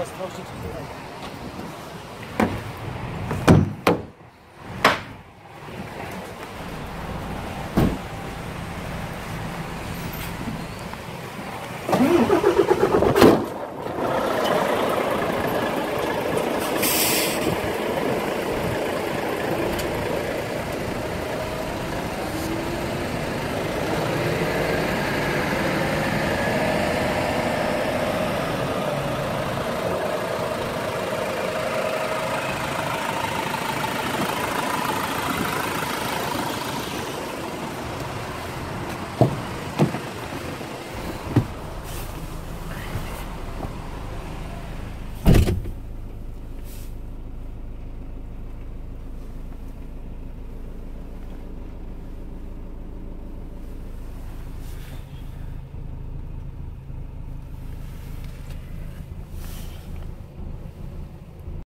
was tworzyć.